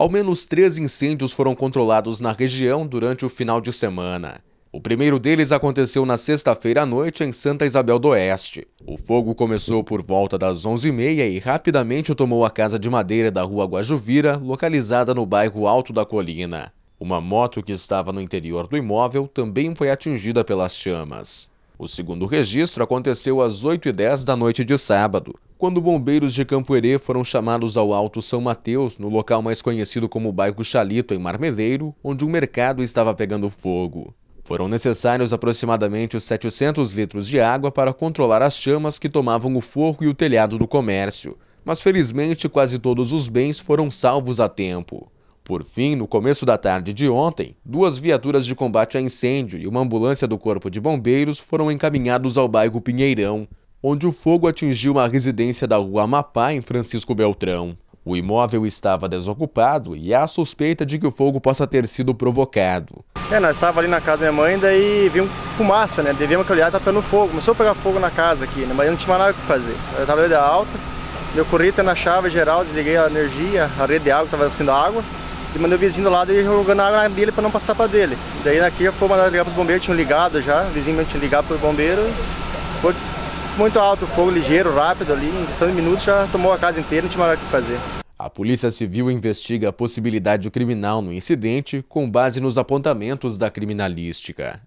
Ao menos três incêndios foram controlados na região durante o final de semana. O primeiro deles aconteceu na sexta-feira à noite em Santa Isabel do Oeste. O fogo começou por volta das 11h30 e rapidamente tomou a casa de madeira da rua Guajuvira, localizada no bairro Alto da Colina. Uma moto que estava no interior do imóvel também foi atingida pelas chamas. O segundo registro aconteceu às 8h10 da noite de sábado, quando bombeiros de Campo Herê foram chamados ao Alto São Mateus, no local mais conhecido como bairro Chalito, em Marmeleiro, onde um mercado estava pegando fogo. Foram necessários aproximadamente 700 litros de água para controlar as chamas que tomavam o forro e o telhado do comércio, mas felizmente quase todos os bens foram salvos a tempo. Por fim, no começo da tarde de ontem, duas viaturas de combate a incêndio e uma ambulância do Corpo de Bombeiros foram encaminhados ao bairro Pinheirão, onde o fogo atingiu uma residência da rua Amapá, em Francisco Beltrão. O imóvel estava desocupado e há suspeita de que o fogo possa ter sido provocado. É, nós estávamos ali na casa da minha mãe, daí viu fumaça, né? Devemos que olhar, tá pegando fogo. Começou a pegar fogo na casa aqui, né? Mas eu não tinha nada o que fazer. Eu estava de alta, meu corrida na chave geral, desliguei a energia, a rede de água estava sendo água. E mandei o vizinho do lado e jogando água dele para não passar para dele. Daí aqui foi mandar ligar para os bombeiros, tinham ligado já, o vizinho tinha ligado para o bombeiro. Foi muito alto, fogo ligeiro, rápido ali, em questão de minutos já tomou a casa inteira, não tinha mais o que fazer. A Polícia Civil investiga a possibilidade criminal no incidente com base nos apontamentos da criminalística.